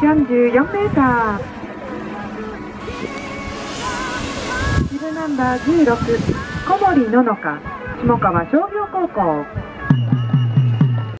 44メーター。シルナンバー16、小森ののか、下川商業高校。